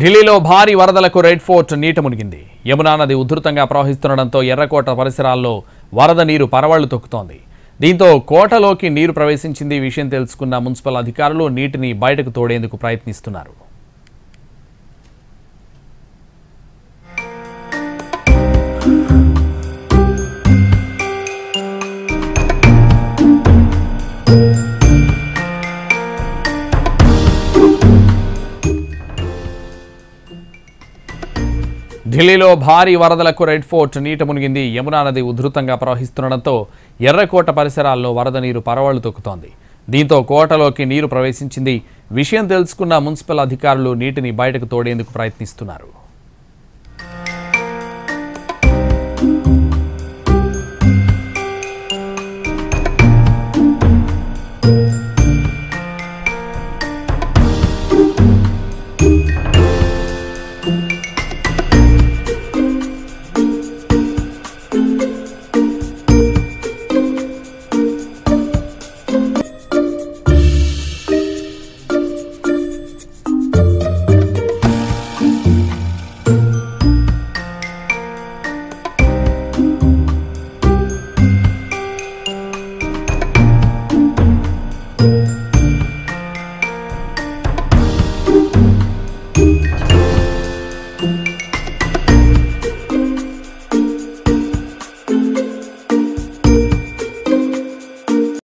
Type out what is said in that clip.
ఢిల్లీలో భారీ వరదలకు రెడ్ ఫోర్ట్ నీట మునిగింది. యమునా నది ఉధృతంగా ప్రవహిస్తుండటంతో ఎర్రకోట పరిసరాల్లో వరద నీరు పరవళ్ళు తొక్కుతోంది. దీంతో కోటలోకి నీరు ప్రవేశించింది ఈ విషయం తెలుసుకున్న మున్సిపల్ అధికారులు నీటిని బయటకు తోడేందుకు ప్రయత్నిస్తున్నారు. ఢిల్లీలో భారీ వరదలకు రెడ్ ఫోర్ట్ నీట మునిగింది. యమునా నది ఉధృతంగా ప్రవహిస్తుండటంతో ఎర్రకోట పరిసరాల్లో వరద నీరు పరవళ్ళు తొక్కుతోంది. దీంతో కోటలోకి నీరు ప్రవేశించింది. విషయం తెలుసుకున్న మున్సిపల్ అధికారులు నీటిని బయటకు తోడేందుకు ప్రయత్నిస్తున్నారు.